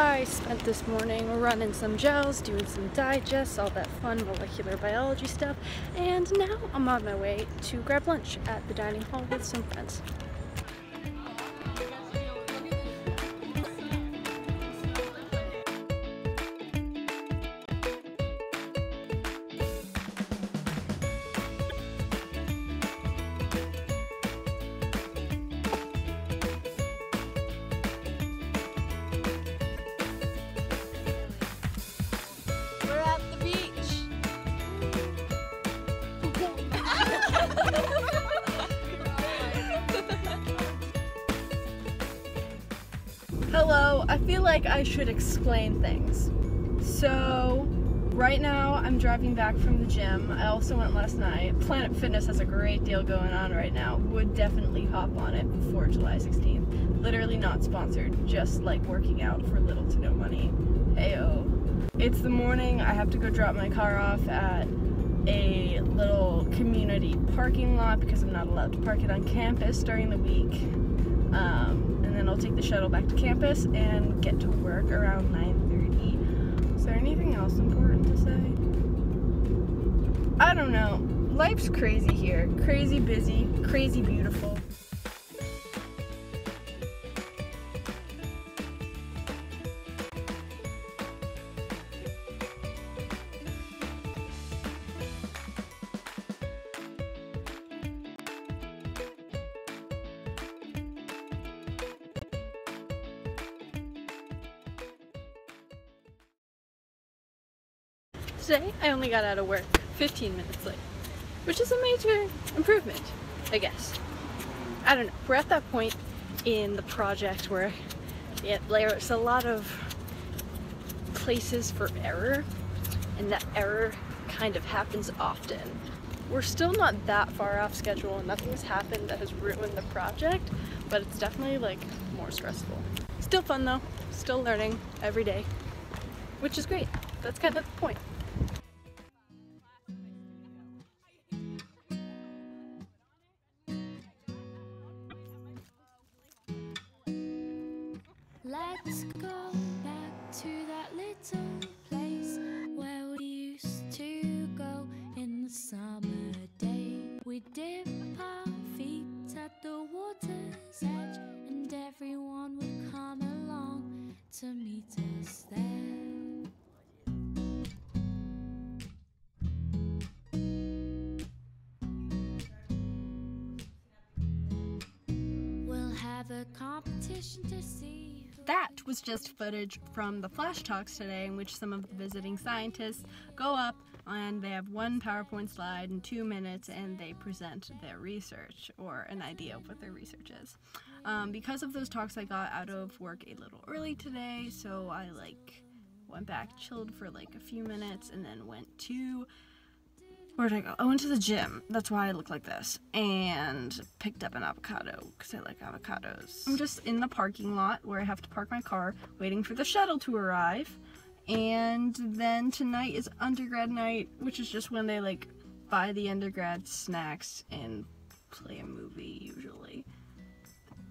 I spent this morning running some gels, doing some digests, all that fun molecular biology stuff, and now I'm on my way to grab lunch at the dining hall with some friends. I feel like I should explain things. So, right now I'm driving back from the gym. I also went last night. Planet Fitness has a great deal going on right now. Would definitely hop on it before July 16th. Literally not sponsored, just like working out for little to no money. Heyo. It's the morning. I have to go drop my car off at a little community parking lot because I'm not allowed to park it on campus during the week. Take the shuttle back to campus and get to work around 9.30. Is there anything else important to say? I don't know. Life's crazy here. Crazy busy, crazy beautiful. Today, I only got out of work 15 minutes late, which is a major improvement, I guess. I don't know. We're at that point in the project where it, there's a lot of places for error, and that error kind of happens often. We're still not that far off schedule, and nothing's happened that has ruined the project, but it's definitely like more stressful. Still fun though, still learning every day, which is great. That's kind of the point. Let's go back to that little place where we used to go in the summer day. We dip our feet at the water's edge, and everyone would come along to meet us there. We'll have a competition to see. That was just footage from the Flash Talks today, in which some of the visiting scientists go up and they have one PowerPoint slide in two minutes and they present their research or an idea of what their research is. Um, because of those talks, I got out of work a little early today, so I like went back, chilled for like a few minutes, and then went to where did I go? I went to the gym. That's why I look like this. And picked up an avocado because I like avocados. I'm just in the parking lot where I have to park my car, waiting for the shuttle to arrive. And then tonight is undergrad night, which is just when they like buy the undergrad snacks and play a movie usually.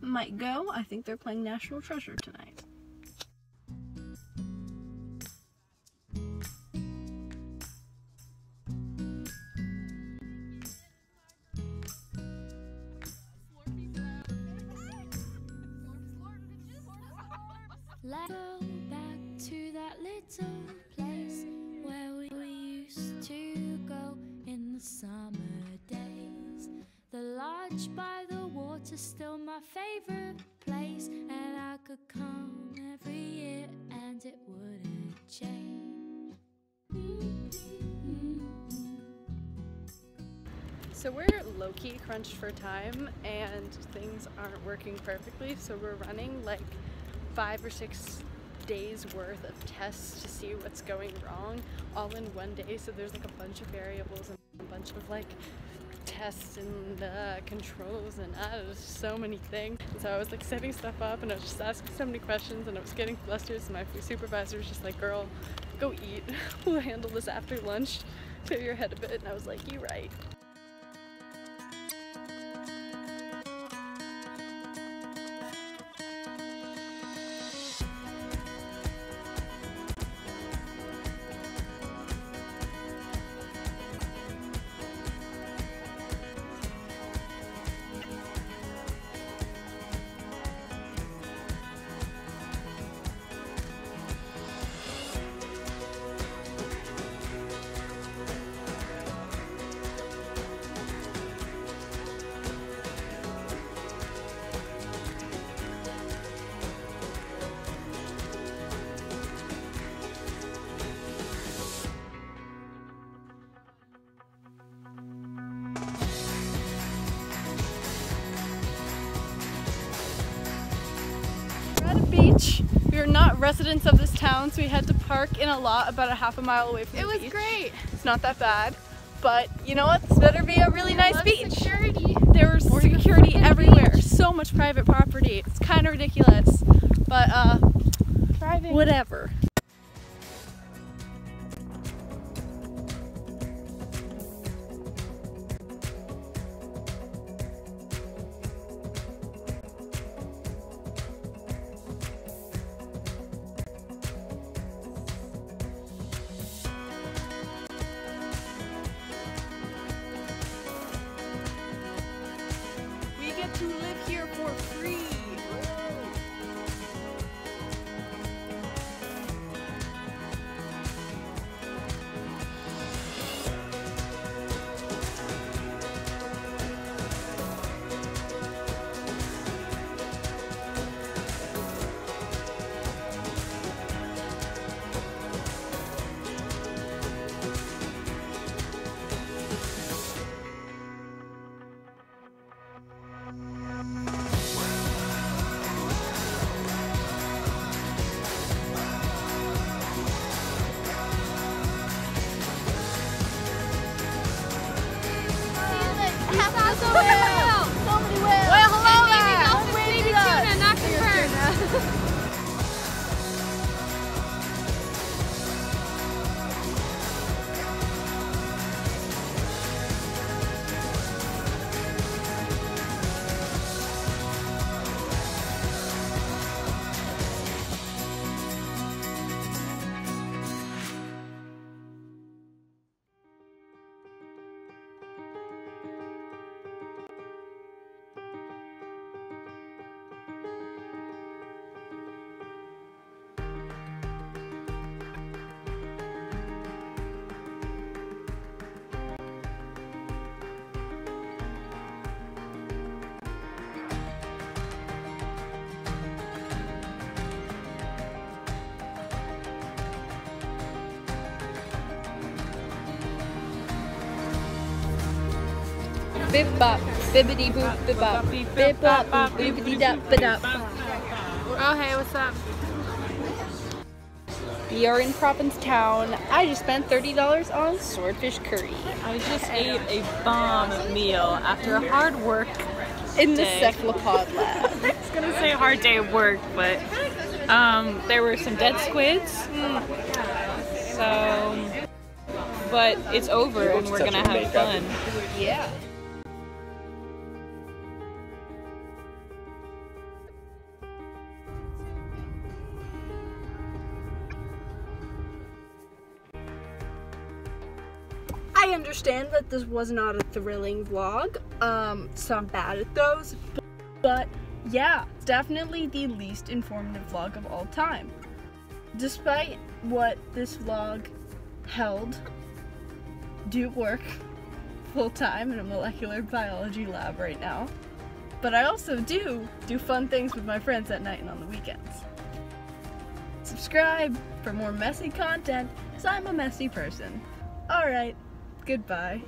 Might go. I think they're playing National Treasure tonight. Let's go back to that little place where we, used to go in the summer days. The lodge by the water's still my favorite place, and I could come every year and it wouldn't change. So we're low-key crunched for time and things aren't working perfectly, so we're running like five or six days worth of tests to see what's going wrong all in one day. So there's like a bunch of variables and a bunch of like tests and uh, controls and uh, so many things. And so I was like setting stuff up and I was just asking so many questions and I was getting flustered. So my supervisor was just like, girl, go eat. we'll handle this after lunch. Clear your head a bit. And I was like, you're right. Residents of this town, so we had to park in a lot about a half a mile away from It the was great. It's not that bad, but you know what? This better be a really nice beach. Security. There was Or you security everywhere. beach. So much private property. It's kind of ridiculous, but uh, Driving. whatever. Well, Bip bop, bibbity boop, bip bop, bip bop, boop, bibbity dop, bidop. Oh, hey, what's up? We are in Provincetown. I just spent $30 on swordfish curry I just ate a bomb meal after a hard work. in the Day. cephalopod lab. I was gonna say hard day of work, but um, there were some dead squids. So, but it's over and we're gonna have fun. yeah. Understand that this was not a thrilling vlog, um, so I'm bad at those, but, yeah, definitely the least informative vlog of all time. Despite what this vlog held, do work full time in a molecular biology lab right now. But I also do do fun things with my friends at night and on the weekends. Subscribe for more messy content, because I'm a messy person. Alright, goodbye.